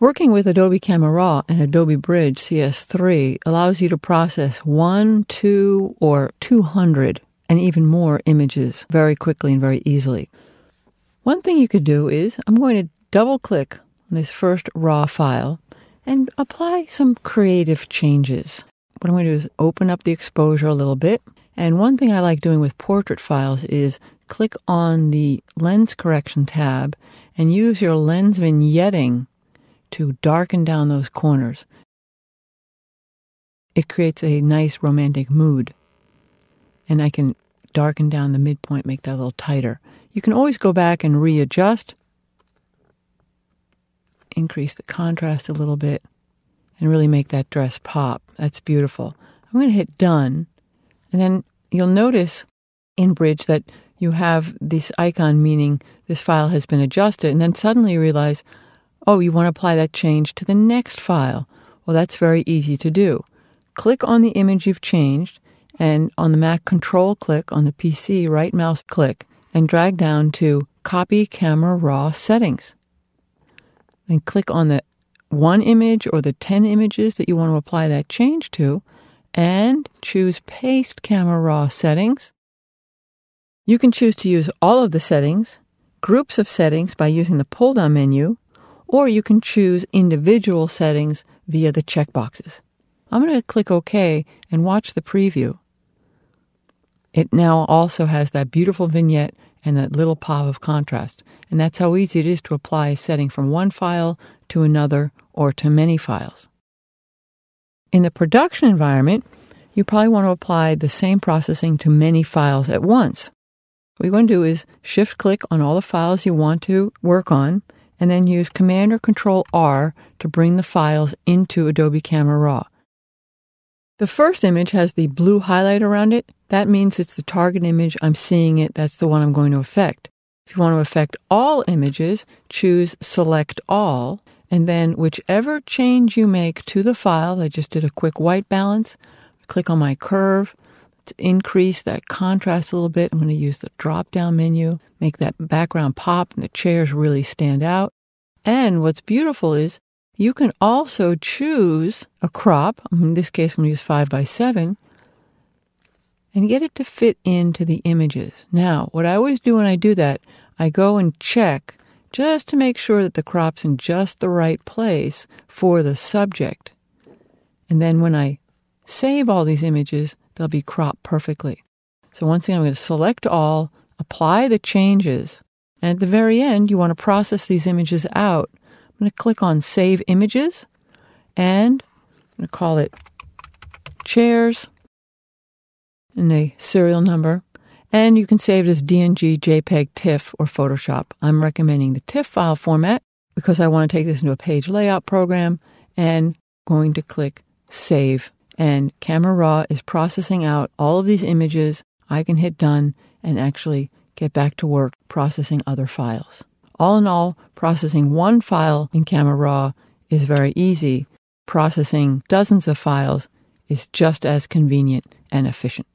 Working with Adobe Camera Raw and Adobe Bridge CS3 allows you to process one, two, or 200 and even more images very quickly and very easily. One thing you could do is I'm going to double click on this first RAW file and apply some creative changes. What I'm going to do is open up the exposure a little bit. And one thing I like doing with portrait files is click on the lens correction tab and use your lens vignetting to darken down those corners. It creates a nice romantic mood. And I can darken down the midpoint, make that a little tighter. You can always go back and readjust, increase the contrast a little bit, and really make that dress pop. That's beautiful. I'm going to hit done. And then you'll notice in Bridge that you have this icon meaning this file has been adjusted. And then suddenly you realize, Oh, you want to apply that change to the next file. Well, that's very easy to do. Click on the image you've changed, and on the Mac, control click on the PC, right mouse click, and drag down to Copy Camera Raw Settings. Then click on the one image or the 10 images that you want to apply that change to, and choose Paste Camera Raw Settings. You can choose to use all of the settings, groups of settings by using the pull down menu, or you can choose individual settings via the checkboxes. I'm going to click OK and watch the preview. It now also has that beautiful vignette and that little pop of contrast. And that's how easy it is to apply a setting from one file to another or to many files. In the production environment, you probably want to apply the same processing to many files at once. What you're going to do is shift click on all the files you want to work on and then use Command or Control R to bring the files into Adobe Camera Raw. The first image has the blue highlight around it. That means it's the target image. I'm seeing it. That's the one I'm going to affect. If you want to affect all images, choose Select All, and then whichever change you make to the file, I just did a quick white balance, click on my curve, to increase that contrast a little bit. I'm going to use the drop down menu, make that background pop and the chairs really stand out. And what's beautiful is you can also choose a crop. In this case, I'm going to use 5 by 7 and get it to fit into the images. Now, what I always do when I do that, I go and check just to make sure that the crop's in just the right place for the subject. And then when I save all these images, they'll be cropped perfectly. So once again, I'm going to select all, apply the changes, and at the very end, you want to process these images out. I'm going to click on Save Images, and I'm going to call it Chairs, and a serial number. And you can save it as DNG, JPEG, TIFF, or Photoshop. I'm recommending the TIFF file format because I want to take this into a page layout program and going to click Save and Camera Raw is processing out all of these images. I can hit done and actually get back to work processing other files. All in all, processing one file in Camera Raw is very easy. Processing dozens of files is just as convenient and efficient.